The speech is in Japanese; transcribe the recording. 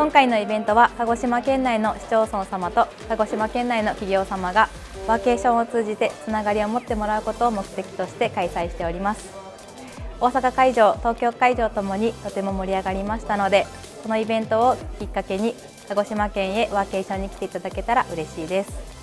今回のイベントは鹿児島県内の市町村様と鹿児島県内の企業様がワーケーションを通じてつながりを持ってもらうことを目的として開催しております。大阪会場東京会場ともにとても盛り上がりましたのでこのイベントをきっかけに鹿児島県へワーケーションに来ていただけたら嬉しいです。